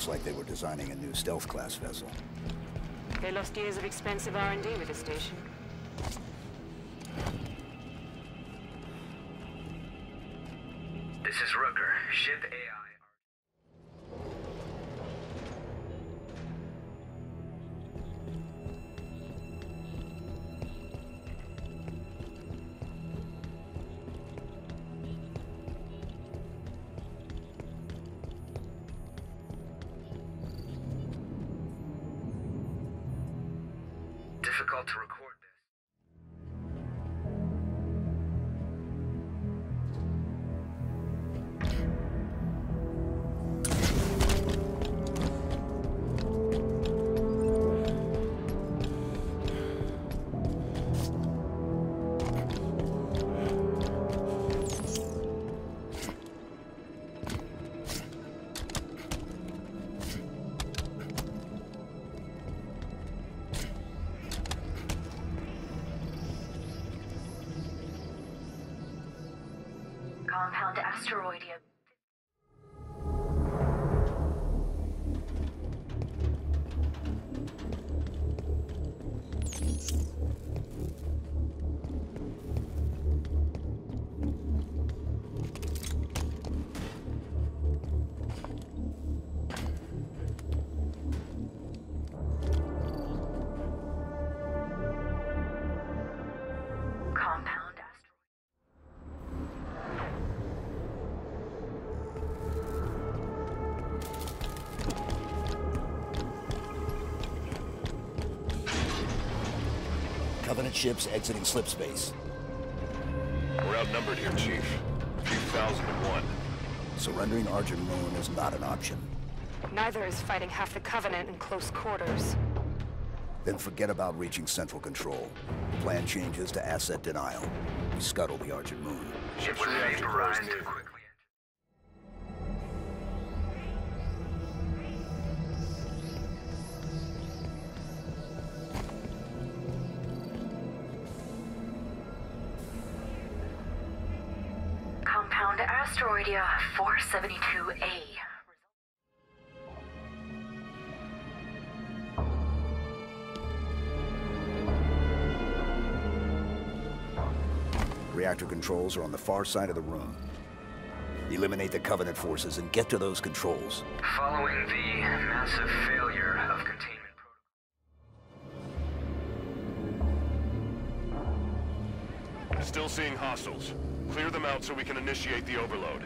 Looks like they were designing a new stealth class vessel. They lost years of expensive R&D with this station. This is Rooker. Ship AI. Difficult to record Compound asteroidia. Covenant ships exiting slip space. We're outnumbered here, Chief. A few thousand to one. Surrendering Argent Moon is not an option. Neither is fighting half the Covenant in close quarters. Then forget about reaching central control. Plan changes to asset denial. We scuttle the Argent Moon. Ship was reactor vaporized too near. Quickly. Compound asteroidia 472A. Reactor controls are on the far side of the room. Eliminate the Covenant forces and get to those controls. Following the massive failure of containment protocol. Still seeing hostiles. Clear them out so we can initiate the overload.